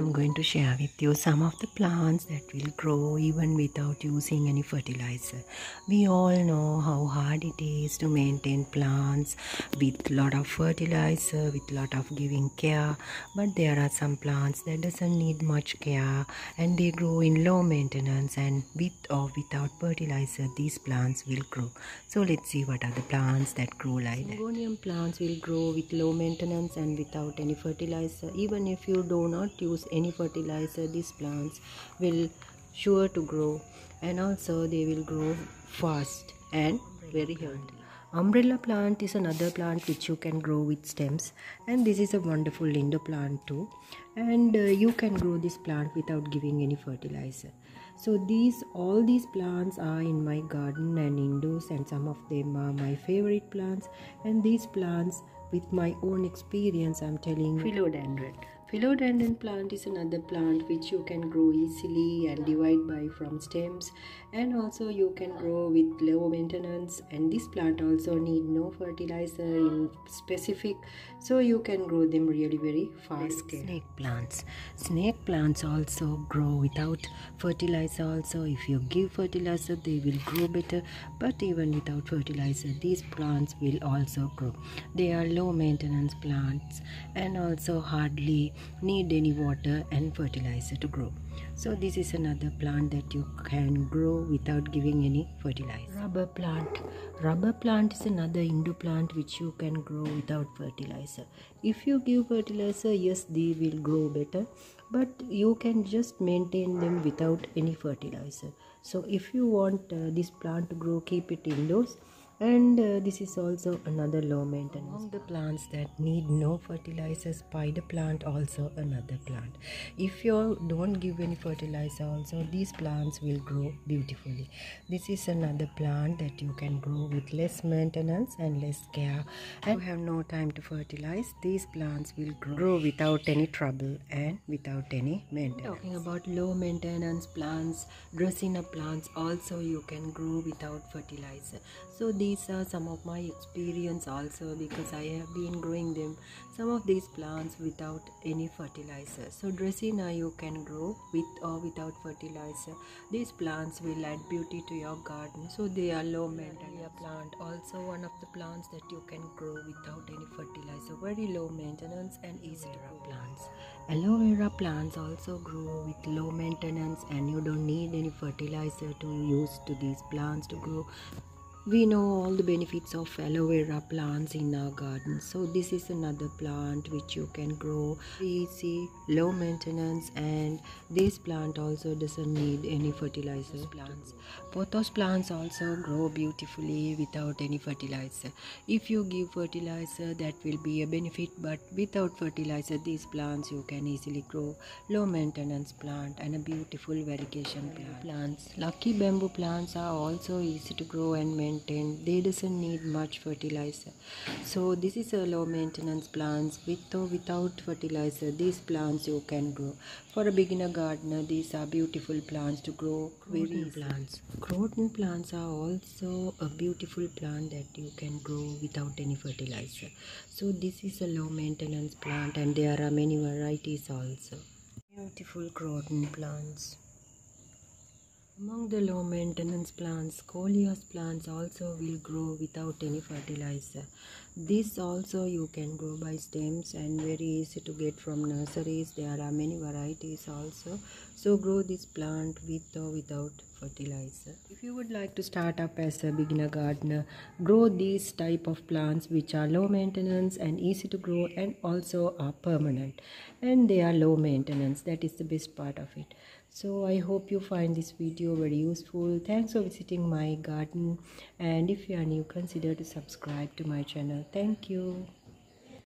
I'm going to share with you some of the plants that will grow even without using any fertilizer. We all know how hard it is to maintain plants with lot of fertilizer, with lot of giving care. But there are some plants that doesn't need much care and they grow in low maintenance and with or without fertilizer these plants will grow. So let's see what are the plants that grow like that. Syngonium plants will grow with low maintenance and without any fertilizer. Even if you do not use any fertilizer, these plants will sure to grow. And also they will grow fast and very healthy. Umbrella plant is another plant which you can grow with stems. And this is a wonderful indoor plant too. And uh, you can grow this plant without giving any fertilizer. So these all these plants are in my garden and indoors and some of them are my favorite plants. And these plants with my own experience i'm telling philodendron philodendron plant is another plant which you can grow easily and divide by from stems. And also you can grow with low maintenance. And this plant also need no fertilizer in specific. So you can grow them really very fast. Snake plants. Snake plants also grow without fertilizer also. If you give fertilizer they will grow better. But even without fertilizer these plants will also grow. They are low maintenance plants. And also hardly need any water and fertilizer to grow. So this is another plant that you can grow without giving any fertilizer. Rubber plant. Rubber plant is another indoor plant which you can grow without fertilizer. If you give fertilizer yes they will grow better but you can just maintain them without any fertilizer. So if you want uh, this plant to grow keep it indoors and uh, this is also another low maintenance among the plants that need no fertilizer spider plant also another plant. If you don't give any fertilizer also these plants will grow beautifully. This is another plant that you can grow with less maintenance and less care. And you have no time to fertilize. These plants will grow, grow without any trouble and without any maintenance. Talking about low maintenance plants dracaena plants also you can grow without fertilizer. So these these are some of my experience also because I have been growing them some of these plants without any fertilizer. So dracaena you can grow with or without fertilizer. These plants will add beauty to your garden. So they are low maintenance. Plant also one of the plants that you can grow without any fertilizer. Very low maintenance and easy to grow. Plants. Aloe vera plants also grow with low maintenance and you don't need any fertilizer to use to these plants to grow we know all the benefits of aloe vera plants in our garden. So this is another plant which you can grow. Easy low maintenance and this plant also doesn't need any fertilizers plants. Pothos plants also grow beautifully without any fertilizer. If you give fertilizer that will be a benefit but without fertilizer these plants you can easily grow. Low maintenance plant and a beautiful variegation plant. Plants. Lucky bamboo plants are also easy to grow and maintain maintained they doesn't need much fertilizer. So this is a low maintenance plants. With or without fertilizer these plants you can grow. For a beginner gardener these are beautiful plants to grow very plants. Croton plants are also a beautiful plant that you can grow without any fertilizer. So this is a low maintenance plant and there are many varieties also. Beautiful croton plants among the low maintenance plants, coleus plants also will grow without any fertilizer. This also you can grow by stems and very easy to get from nurseries. There are many varieties also. So grow this plant with or without fertilizer. If you would like to start up as a beginner gardener, grow these type of plants which are low maintenance and easy to grow and also are permanent. And they are low maintenance. That is the best part of it so i hope you find this video very useful. Thanks for visiting my garden. And if you are new consider to subscribe to my channel. Thank you